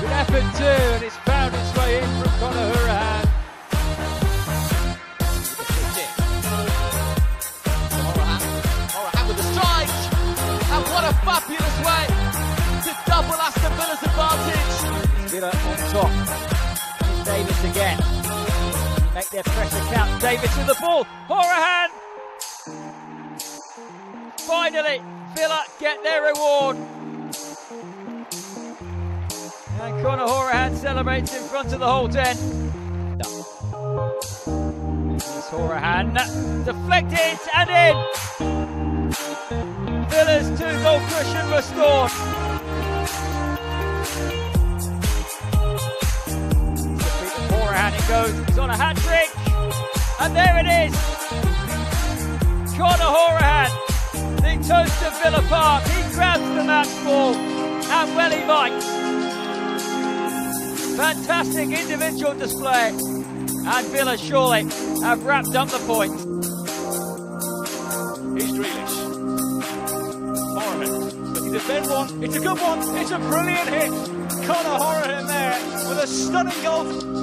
Good effort too, and it's found its way in from Conor Hourihane. what a fabulous way to double Aston Villa's advantage. Villa on top. Davis again. Make their pressure count. Davis with the ball. Hourihane. Finally, Villa get their reward. Conor Hourihane celebrates in front of the Holte End. It's Hourihane deflected and in. Villa's two goal cushion restored. Hourihane it goes. He's on a hat trick. And there it is. Conor Hourihane, the toast of Villa Park. He grabs the match ball. And well he might. Fantastic individual display. And Villa surely have wrapped up the point. Here's Grealish. Hourihane looking to defend one. It's a good one. It's a brilliant hit. Conor Hourihane there with a stunning goal